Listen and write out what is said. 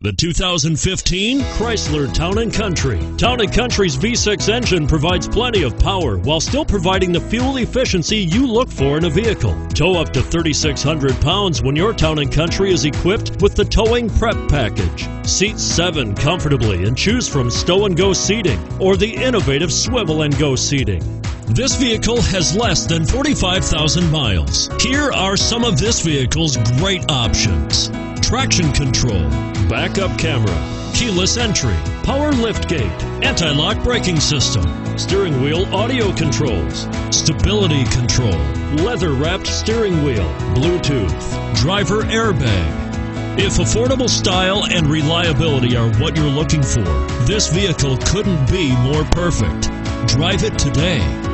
The 2015 Chrysler Town & Country. Town & Country's V6 engine provides plenty of power while still providing the fuel efficiency you look for in a vehicle. Tow up to 3,600 pounds when your Town & Country is equipped with the Towing Prep Package. Seat seven comfortably and choose from stow and go seating or the innovative swivel and go seating. This vehicle has less than 45,000 miles. Here are some of this vehicle's great options traction control, backup camera, keyless entry, power liftgate, anti-lock braking system, steering wheel audio controls, stability control, leather wrapped steering wheel, Bluetooth, driver airbag. If affordable style and reliability are what you're looking for, this vehicle couldn't be more perfect. Drive it today.